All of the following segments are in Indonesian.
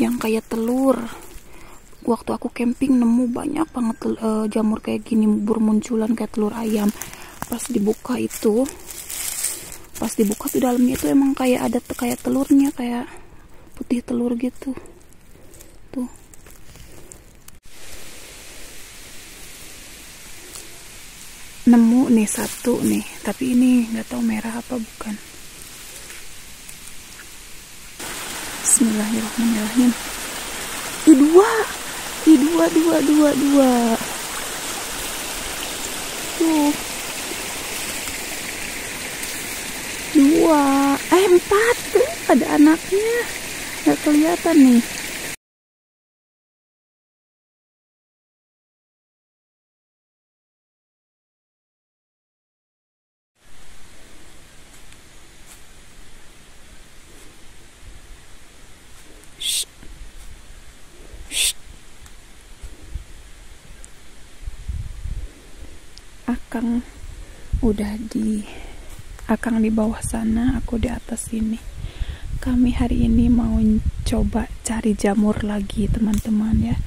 yang kayak telur. Waktu aku camping nemu banyak banget uh, jamur kayak gini bermunculan kayak telur ayam. Pas dibuka itu pas dibuka tuh dalamnya itu emang kayak ada kayak telurnya kayak putih telur gitu. Tuh. Nemu nih satu nih tapi ini nggak tahu merah apa bukan Bismillahirrahmanirrahim. I dua i dua dua dua dua. Tuh. Dua. Eh empat. Ada anaknya. Nggak kelihatan nih akang udah di akang di bawah sana aku di atas sini. Kami hari ini mau coba cari jamur lagi teman-teman ya.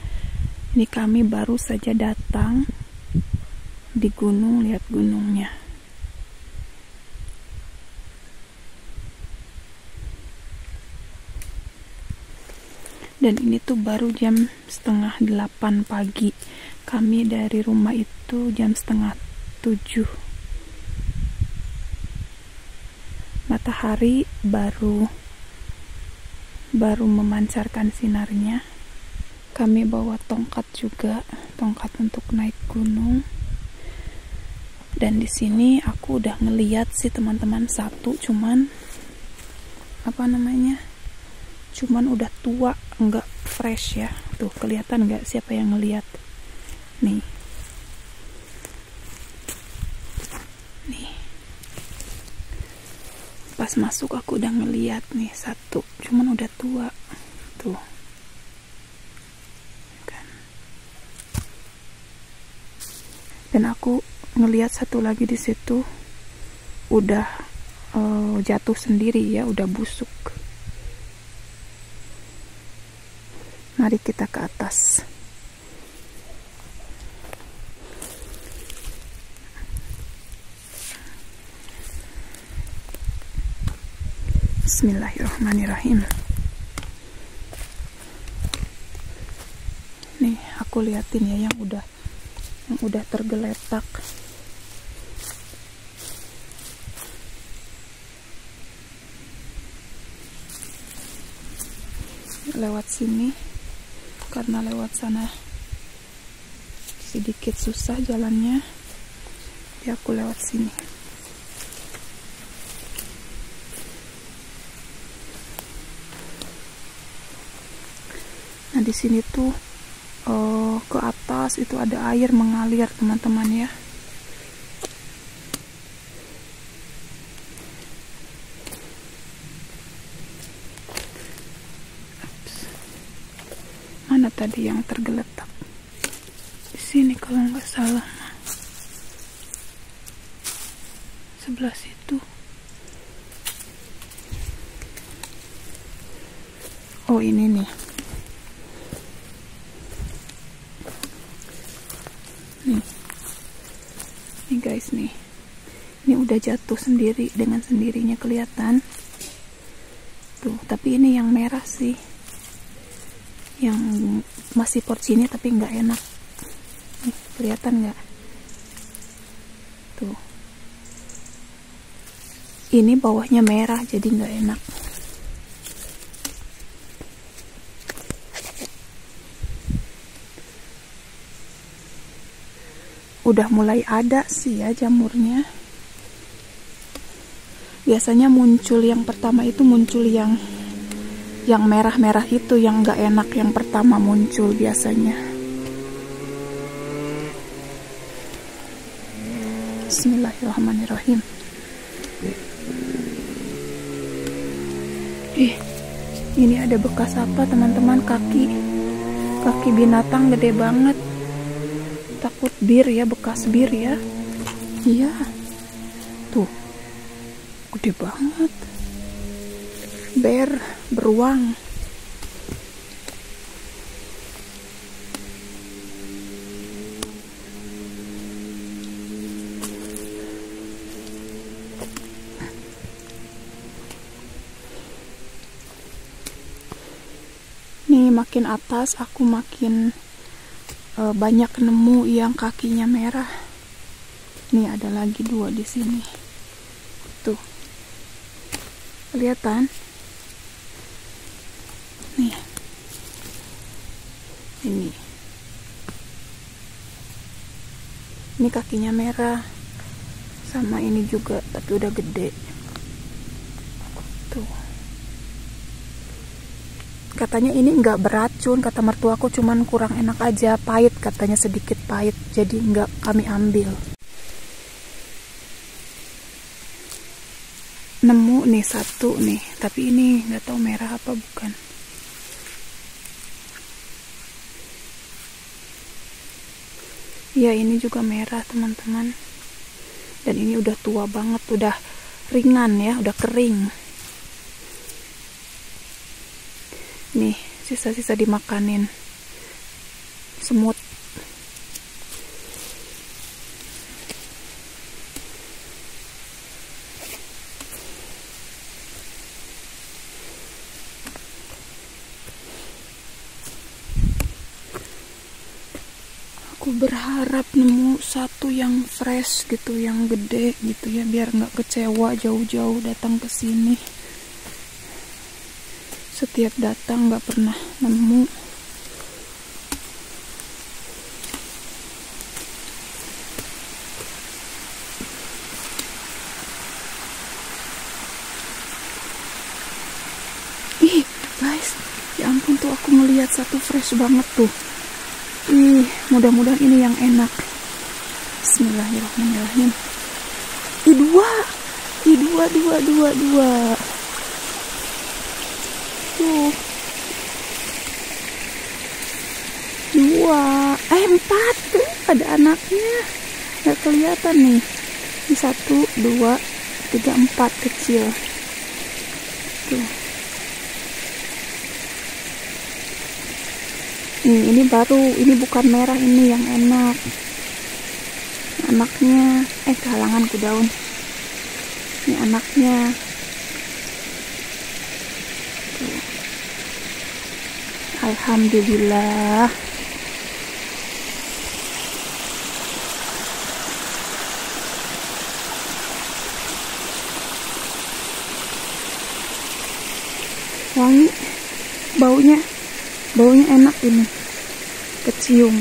Ini kami baru saja datang di gunung lihat gunungnya. Dan ini tuh baru jam setengah delapan pagi. Kami dari rumah itu jam setengah tujuh. Matahari baru baru memancarkan sinarnya. Kami bawa tongkat juga tongkat untuk naik gunung. Dan di sini aku udah ngeliat sih teman-teman satu cuman apa namanya cuman udah tua enggak fresh ya. Tuh kelihatan nggak siapa yang ngeliat? Nih pas masuk aku udah ngeliat nih satu cuman udah tua. Tuh. Kan? Dan aku ngeliat satu lagi di situ udah uh, jatuh sendiri ya udah busuk. Mari kita ke atas Bismillahirrahmanirrahim. Nih, aku liatin ya yang udah yang udah tergeletak. Lewat sini karena lewat sana sedikit susah jalannya. Ya aku lewat sini. Di sini tuh uh, ke atas itu ada air mengalir teman-teman ya. Mana tadi yang tergeletak? Di sini kalau nggak salah. Sebelah situ. Oh ini nih. nih nih guys nih ini udah jatuh sendiri dengan sendirinya kelihatan. Tuh tapi ini yang merah sih. Yang masih porsinya tapi nggak enak. Nih, kelihatan nggak? Tuh. Ini bawahnya merah jadi nggak enak. Udah mulai ada sih ya jamurnya biasanya muncul yang pertama itu muncul yang yang merah-merah itu yang gak enak yang pertama muncul biasanya. Bismillahirrahmanirrahim. Ih, ini ada bekas apa teman-teman? Kaki kaki binatang gede banget. Takut bir ya bekas bir ya. Iya. tuh gede banget. Bear beruang. Nih makin atas aku makin uh, banyak nemu yang kakinya merah. Nih ada lagi dua di sini kelihatan. Nih. Ini. Ini kakinya merah. Sama ini juga tapi udah gede. Tuh. Katanya ini nggak beracun kata mertuaku cuman kurang enak aja. Pahit katanya sedikit pahit. Jadi nggak kami ambil nemu nih satu nih. Tapi ini nggak tahu merah apa bukan. Ya ini juga merah teman-teman. Dan ini udah tua banget udah ringan ya udah kering. Nih sisa-sisa dimakanin. Semut berharap nemu satu yang fresh gitu yang gede gitu ya biar nggak kecewa jauh-jauh datang ke sini. Setiap datang nggak pernah nemu. Ih guys ya ampun tuh aku melihat satu fresh banget tuh mudah-mudahan ini yang enak. Bismillahirrahmanirrahim. I dua, i dua, dua, dua, dua. Tuh. Dua, eh empat tuh ada anaknya. Gak kelihatan nih. Ini satu, dua, tiga, empat kecil. Nih, ini baru, ini bukan merah, ini yang enak. Anaknya, eh kehalangan ku daun. Ini anaknya. Tuh. Alhamdulillah. Wangi baunya baunya enak ini kecium.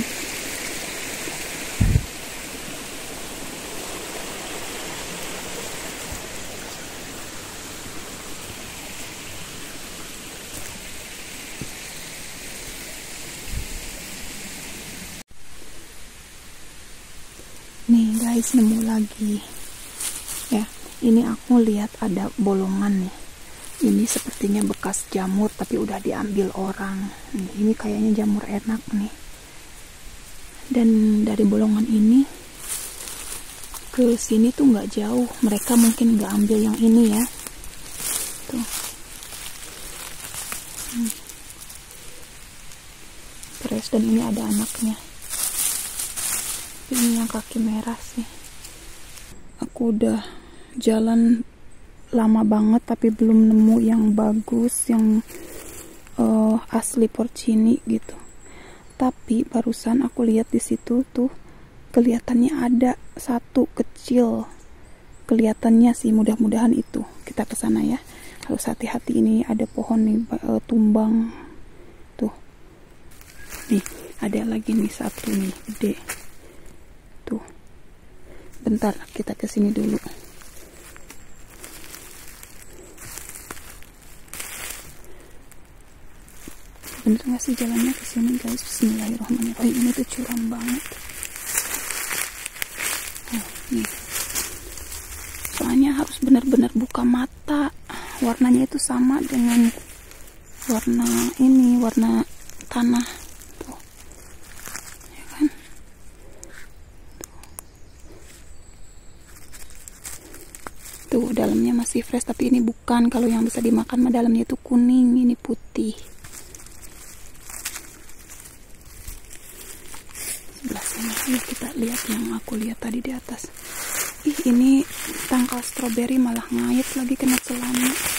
Nih guys nemu lagi. Ya ini aku lihat ada bolongan nih. Ini sepertinya bekas jamur tapi udah diambil orang. Ini kayaknya jamur enak nih dan dari bolongan ini ke sini tuh nggak jauh. Mereka mungkin nggak ambil yang ini ya. Tuh. Hmm. Fresh dan ini ada anaknya. Ini yang kaki merah sih. Aku udah jalan lama banget tapi belum nemu yang bagus yang uh, asli porcini gitu tapi barusan aku lihat di situ tuh kelihatannya ada satu kecil. Kelihatannya sih mudah-mudahan itu. Kita ke sana ya. Harus hati-hati ini ada pohon nih uh, tumbang. Tuh. Nih ada lagi nih satu nih gede. Tuh. Bentar kita ke sini dulu bener gak sih jalannya ke sini guys? Bismillahirrahmanirrahim. Ini tuh curam banget. Oh, nih. soalnya harus benar-benar buka mata. Warnanya itu sama dengan warna ini warna tanah. Tuh. Ya kan? Dalamnya masih fresh tapi ini bukan. Kalau yang bisa dimakan mah dalamnya itu kuning ini putih Yuk kita lihat yang aku lihat tadi di atas. Ih ini tangkal stroberi malah ngait lagi kena celana.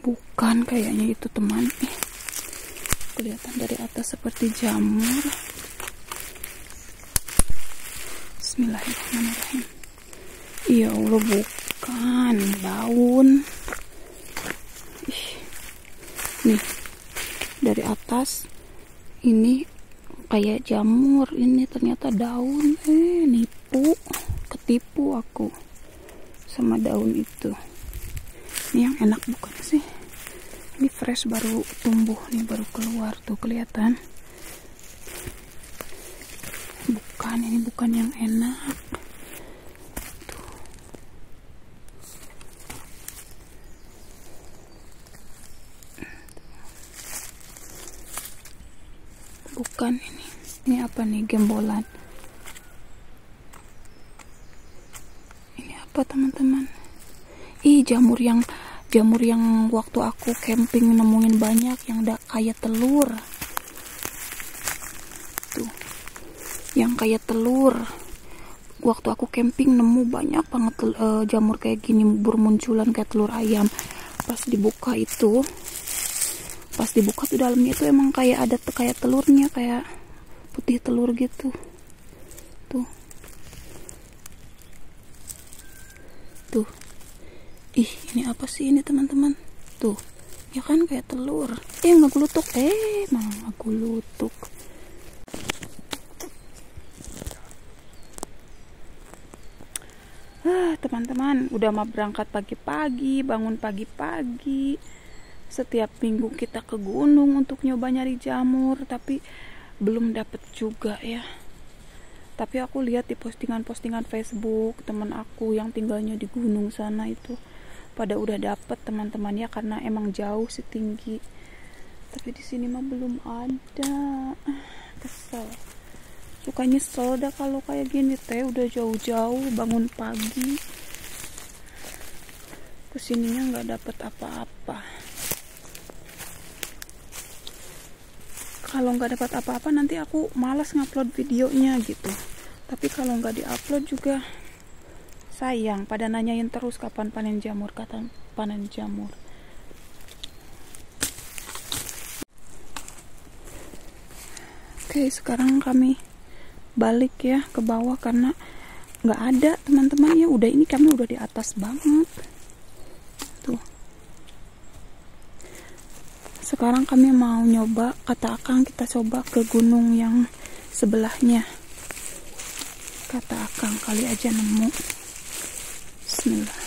bukan kayaknya itu teman eh, kelihatan dari atas seperti jamur Bismillahirrahmanirrahim ya Allah bukan daun Ih. nih dari atas ini kayak jamur ini ternyata daun. Eh nipu ketipu aku sama daun itu. Ini yang enak bukan sih? Ini fresh baru tumbuh nih baru keluar tuh kelihatan. Bukan ini bukan yang enak bukan ini ini apa nih gembolan? Ini apa teman-teman? Ih jamur yang jamur yang waktu aku camping nemuin banyak yang ada kayak telur. Tuh yang kayak telur. Waktu aku camping nemu banyak banget uh, jamur kayak gini bermunculan kayak telur ayam. Pas dibuka itu pas dibuka tuh dalamnya itu emang kayak ada kayak telurnya kayak putih telur gitu. Tuh. Tuh. Ih ini apa sih ini teman-teman? Tuh. Ya kan kayak telur. Eh nggak gulutuk eh malah gulutuk ah teman-teman udah mau berangkat pagi-pagi bangun pagi-pagi. Setiap minggu kita ke gunung untuk nyoba nyari jamur tapi belum dapet juga ya. Tapi aku lihat di postingan-postingan Facebook teman aku yang tinggalnya di gunung sana itu pada udah dapet teman-teman ya karena emang jauh setinggi. Tapi di sini mah belum ada. Kesel. Suka nyesel dah kalau kayak gini teh udah jauh-jauh bangun pagi. Ke sininya nggak dapet apa-apa kalau nggak dapat apa-apa nanti aku malas ngupload videonya gitu. Tapi kalau nggak diupload juga sayang. Pada nanyain terus kapan panen jamur kata panen jamur. Oke sekarang kami balik ya ke bawah karena nggak ada teman-teman. Ya udah ini kami udah di atas banget sekarang kami mau nyoba kata akang kita coba ke gunung yang sebelahnya. Kata akang kali aja nemu. Bismillah